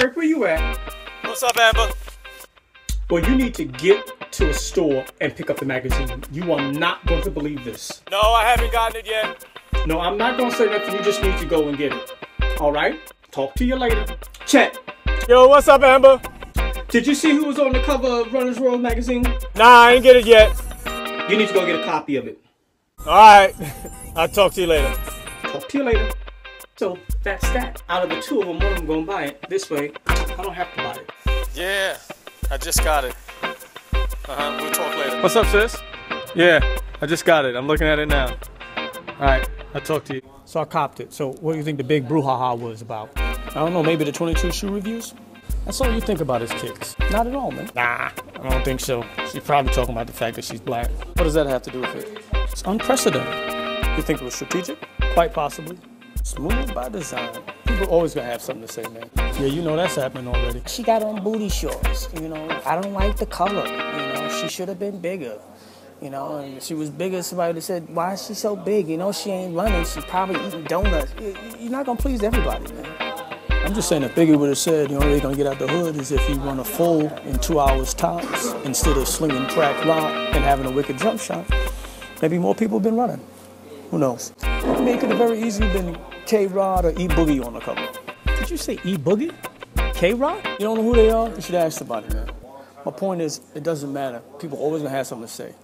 Eric, where you at? What's up, Amber? Well, you need to get to a store and pick up the magazine. You are not going to believe this. No, I haven't gotten it yet. No, I'm not going to say nothing. You just need to go and get it. All right? Talk to you later. Chet, Yo, what's up, Amber? did you see who was on the cover of Runner's World magazine? Nah, I ain't get it yet. You need to go get a copy of it. All right. I'll talk to you later. Talk to you later. So that's that. Out of the two of them, one of them going to buy it. This way, I don't have to buy it. Yeah, I just got it. Uh-huh, we'll talk later. What's up, sis? Yeah, I just got it. I'm looking at it now. All right, I'll talk to you. So I copped it. So what do you think the big brouhaha was about? I don't know, maybe the 22 shoe reviews? That's all you think about is kicks. Not at all, man. Nah, I don't think so. She's probably talking about the fact that she's black. What does that have to do with it? It's unprecedented. You think it was strategic? Quite possibly. Smooth by design. People always gonna have something to say, man. Yeah, you know that's happening already. She got on booty shorts, you know. I don't like the color, you know. She should have been bigger, you know. And she was bigger. Somebody would have said, "Why is she so big?" You know, she ain't running. She's probably eating donuts. You- You're not gonna please everybody, man. I'm just saying if Biggie would have said the only way he's gonna get out the hood is if he run a full in two hours tops instead of slinging crack rock and having a wicked jump shot, maybe more people have been running. Who knows? I mean, it could have very easily been K Rod or E Boogie on the cover. Did you say E Boogie? K Rod? You don't know who they are? You should ask somebody, man. My point is, it doesn't matter. People always gonna have something to say.